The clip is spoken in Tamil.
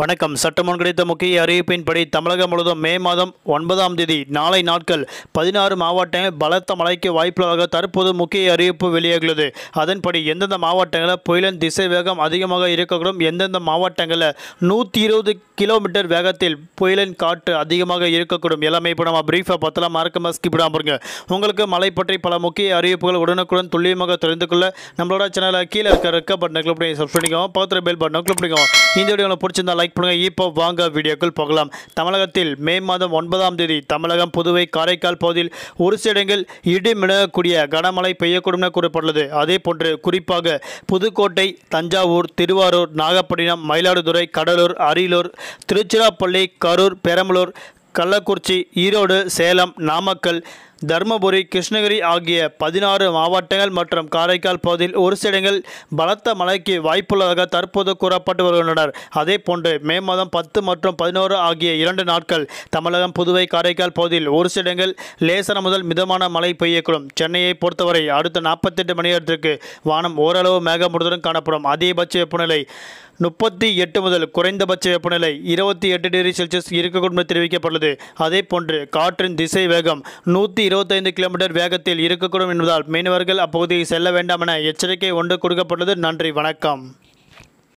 வணக்கம். சட்டமன்றம் கிடைத்த முக்கிய அறிவிப்பின்படி தமிழகம் முழுவதும் மே மாதம் ஒன்பதாம் தேதி நாளை நாட்கள் பதினாறு மாவட்டங்கள் பலத்த மழைக்கு வாய்ப்புள்ளதாக தற்போது முக்கிய அறிவிப்பு வெளியாகியுள்ளது. அதன்படி எந்தெந்த மாவட்டங்களில் புயலின் திசை வேகம் அதிகமாக இருக்கக்கூடும் எந்தெந்த மாவட்டங்களில் நூற்றி இருபது கிலோமீட்டர் வேகத்தில் புயலின் காற்று அதிகமாக இருக்கக்கூடும் எல்லாமே இப்போ நம்ம பிரீஃபாக பார்த்தலாம் மறக்காம ஸ்கிப் பாருங்க உங்களுக்கு மழை பற்றி பல முக்கிய அறிவிப்புகள் உடனுக்குடன் துல்லியமாக தெரிந்து கொள்ள நம்மளோட சேனலில் கீழே இருக்க ரெக்க பட்டனை கிளிக் பண்ணி சப்ஸ்கிரைப் பண்ணிக்கோங்க. பக்கத்தில் பெல் பட்டனை கிளிக் பண்ணிக்கோங்க. இந்த வீடியோ உங்களுக்கு பிடிச்சிருந்தா லைக் பண்ணுங்கள் இப்போ வாங்க வீடியோக்குள் போகலாம். தமிழகத்தில் மே மாதம் ஒன்பதாம் தேதி தமிழகம் புதுவை காரைக்கால் பகுதியில் ஒரு சில இடங்கள் இடி மிளகக்கூடிய கனமழை பெய்யக்கூடும் என கூறப்பட்டுள்ளது. அதே போன்று குறிப்பாக புதுக்கோட்டை தஞ்சாவூர் திருவாரூர் நாகப்பட்டினம் மயிலாடுதுறை கடலூர் அரியலூர் திருச்சிராப்பள்ளி கரூர் பெரம்பலூர் கள்ளக்குறிச்சி ஈரோடு சேலம் நாமக்கல் தருமபுரி கிருஷ்ணகிரி ஆகிய பதினாறு மாவட்டங்கள் மற்றும் காரைக்கால் பகுதியில் ஒரு சில இடங்கள் பலத்த மழைக்கு வாய்ப்புள்ளதாக தற்போது கூறப்பட்டு வருகின்றனர். அதே போன்று மே மாதம் பத்து மற்றும் பதினோரு ஆகிய இரண்டு நாட்கள் தமிழகம் புதுவை காரைக்கால் பகுதியில் ஒரு சில இடங்கள் லேசன முதல் மிதமான மழை பெய்யக்கூடும். சென்னையை பொறுத்தவரை அடுத்த நாற்பத்தெட்டு மணி நேரத்திற்கு வானம் ஓரளவு மேகமூட்டத்துடன் காணப்படும். அதிகபட்ச வெப்பநிலை முப்பத்தி எட்டு முதல் குறைந்தபட்ச வெப்பநிலை இருபத்தி எட்டு டிகிரி செல்சியஸ் இருக்கக்கூடும் தெரிவிக்கப்பட்டுள்ளது. அதே போன்று காற்றின் திசை வேகம் நூற்றி இருபத்தைந்து கிலோமீட்டர் வேகத்தில் இருக்கக்கூடும் என்பதால் மீனவர்கள் அப்பகுதியை செல்ல வேண்டாம் என எச்சரிக்கை ஒன்று கொடுக்கப்பட்டுள்ளது. நன்றி வணக்கம்.